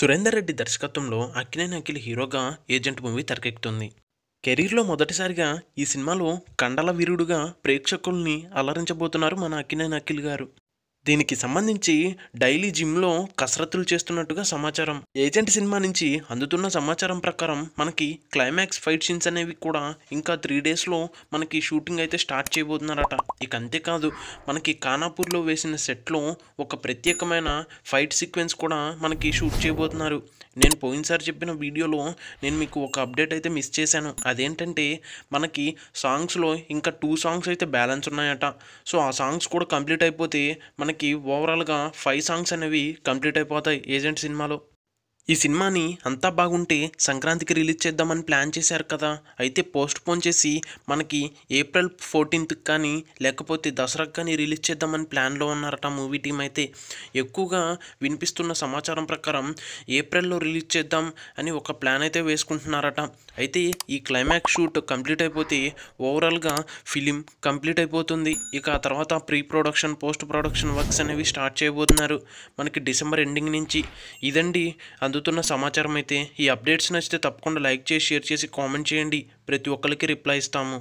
సురేందర్ రెడ్డి దర్శకత్వంలో అక్కినేని అఖిల్ హీరోగా agent movie తెరకెక్కుతుంది. కెరీర్లో మొదటిసారిగా ఈ సినిమాలో కండల వీరుడుగా ప్రేక్షకుల్ని అలరించబోతున్నారు మన అక్కినేని అఖిల్ గారు. దీనికి సంబంధించి డైలీ జిమ్లో కసరత్తులు చేస్తున్నట్టుగా సమాచారం. ఏజెంట్ సినిమా నుంచి అందుతున్న సమాచారం ప్రకారం మనకి క్లైమాక్స్ ఫైట్ సీన్స్ అనేవి కూడా ఇంకా త్రీ డేస్లో మనకి షూటింగ్ అయితే స్టార్ట్ చేయబోతున్నారట. ఇక అంతేకాదు మనకి ఖానాపూర్లో వేసిన సెట్లో ఒక ప్రత్యేకమైన ఫైట్ సీక్వెన్స్ కూడా మనకి షూట్ చేయబోతున్నారు. నేను పోయినసారి చెప్పిన వీడియోలో నేను మీకు ఒక అప్డేట్ అయితే మిస్ చేశాను. అదేంటంటే మనకి సాంగ్స్లో ఇంకా టూ సాంగ్స్ అయితే బ్యాలెన్స్ ఉన్నాయట. సో ఆ సాంగ్స్ కూడా కంప్లీట్ అయిపోతే మనకి ఓవరాల్గా ఫైవ్ సాంగ్స్ అనేవి కంప్లీట్ అయిపోతాయి. ఏజెంట్ సినిమాలో ఈ సినిమాని అంతా బాగుంటే సంక్రాంతికి రిలీజ్ చేద్దామని ప్లాన్ చేశారు కదా. అయితే పోస్ట్ పోన్ చేసి మనకి ఏప్రిల్ ఫోర్టీన్త్కి కానీ లేకపోతే దసరాకి కానీ రిలీజ్ చేద్దామని ప్లాన్లో ఉన్నారట మూవీ టీం అయితే. ఎక్కువగా వినిపిస్తున్న సమాచారం ప్రకారం ఏప్రిల్లో రిలీజ్ చేద్దాం అని ఒక ప్లాన్ అయితే వేసుకుంటున్నారట. అయితే ఈ క్లైమాక్స్ షూట్ కంప్లీట్ అయిపోతే ఓవరాల్గా ఫిలిం కంప్లీట్ అయిపోతుంది. ఇక ఆ తర్వాత pre production post production works అనేవి స్టార్ట్ చేయబోతున్నారు. మనకి డిసెంబర్ ఎండింగ్ నుంచి. ఇదండి అందు అందుతున్న సమాచారం అయితే ఈ అప్డేట్స్ నచ్చితే తప్పకుండా లైక్ చేసి షేర్ చేసి కామెంట్ చేయండి. ప్రతి ఒక్కరికి రిప్లై ఇస్తాము.